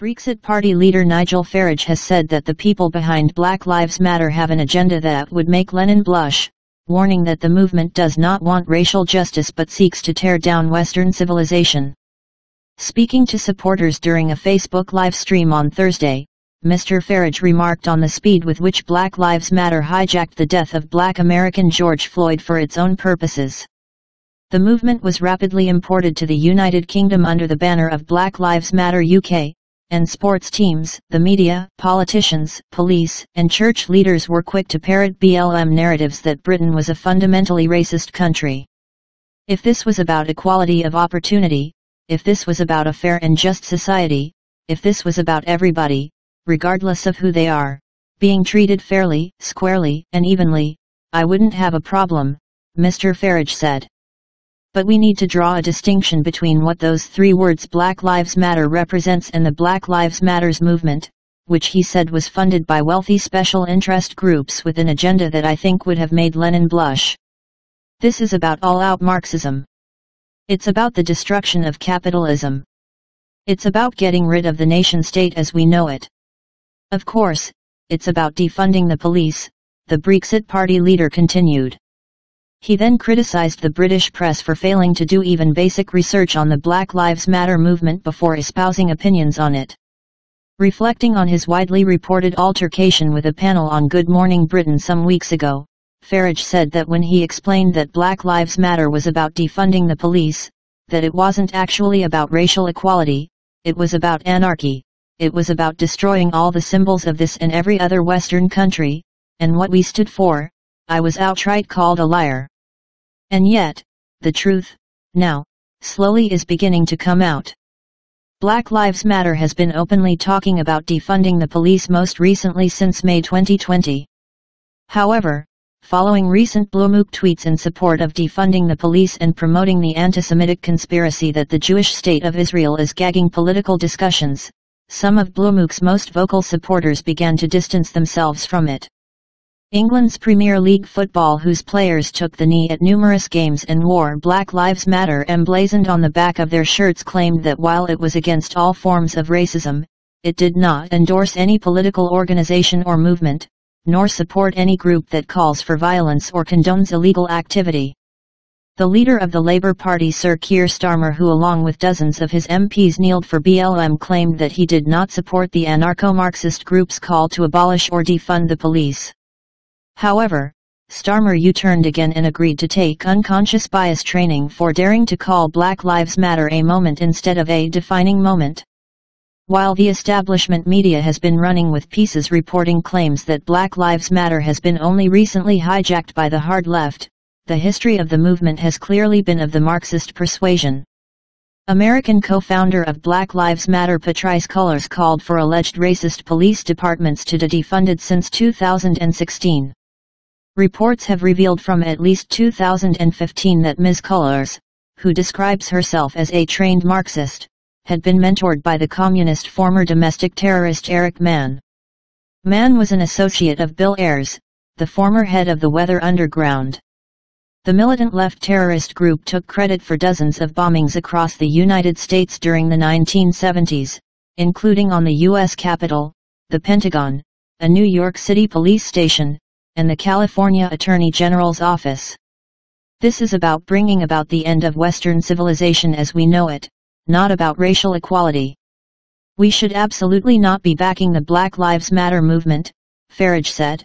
Brexit Party leader Nigel Farage has said that the people behind Black Lives Matter have an agenda that would make Lenin blush, warning that the movement does not want racial justice but seeks to tear down Western civilization. Speaking to supporters during a Facebook live stream on Thursday, Mr. Farage remarked on the speed with which Black Lives Matter hijacked the death of black American George Floyd for its own purposes. The movement was rapidly imported to the United Kingdom under the banner of Black Lives Matter UK, and sports teams, the media, politicians, police, and church leaders were quick to parrot BLM narratives that Britain was a fundamentally racist country. If this was about equality of opportunity, if this was about a fair and just society, if this was about everybody, regardless of who they are, being treated fairly, squarely, and evenly, I wouldn't have a problem, Mr. Farage said. But we need to draw a distinction between what those three words Black Lives Matter represents and the Black Lives Matters movement, which he said was funded by wealthy special interest groups with an agenda that I think would have made Lenin blush. This is about all-out Marxism. It's about the destruction of capitalism. It's about getting rid of the nation-state as we know it. Of course, it's about defunding the police, the Brexit Party leader continued. He then criticized the British press for failing to do even basic research on the Black Lives Matter movement before espousing opinions on it. Reflecting on his widely reported altercation with a panel on Good Morning Britain some weeks ago, Farage said that when he explained that Black Lives Matter was about defunding the police, that it wasn't actually about racial equality, it was about anarchy, it was about destroying all the symbols of this and every other Western country, and what we stood for, I was outright called a liar. And yet, the truth, now, slowly is beginning to come out. Black Lives Matter has been openly talking about defunding the police most recently since May 2020. However, following recent Blumhook tweets in support of defunding the police and promoting the anti-Semitic conspiracy that the Jewish state of Israel is gagging political discussions, some of Blumhook's most vocal supporters began to distance themselves from it. England's Premier League football whose players took the knee at numerous games and wore Black Lives Matter emblazoned on the back of their shirts claimed that while it was against all forms of racism, it did not endorse any political organization or movement, nor support any group that calls for violence or condones illegal activity. The leader of the Labour Party Sir Keir Starmer who along with dozens of his MPs kneeled for BLM claimed that he did not support the anarcho-Marxist group's call to abolish or defund the police. However, Starmer U-turned again and agreed to take unconscious bias training for daring to call Black Lives Matter a moment instead of a defining moment. While the establishment media has been running with pieces reporting claims that Black Lives Matter has been only recently hijacked by the hard left, the history of the movement has clearly been of the Marxist persuasion. American co-founder of Black Lives Matter Patrisse Cullors called for alleged racist police departments to be defunded since 2016. Reports have revealed from at least 2015 that Ms. Cullors, who describes herself as a trained Marxist, had been mentored by the communist former domestic terrorist Eric Mann. Mann was an associate of Bill Ayers, the former head of the Weather Underground. The militant left terrorist group took credit for dozens of bombings across the United States during the 1970s, including on the U.S. Capitol, the Pentagon, a New York City police station, and the California Attorney General's Office. This is about bringing about the end of Western civilization as we know it, not about racial equality. We should absolutely not be backing the Black Lives Matter movement, Farage said.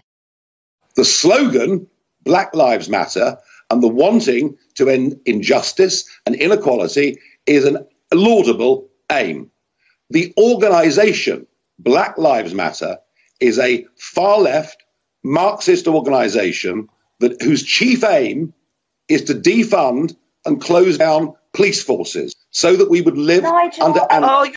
The slogan, Black Lives Matter, and the wanting to end injustice and inequality is an laudable aim. The organization, Black Lives Matter, is a far left, Marxist organization that whose chief aim is to defund and close down police forces so that we would live Nigel. under anarchy. Oh,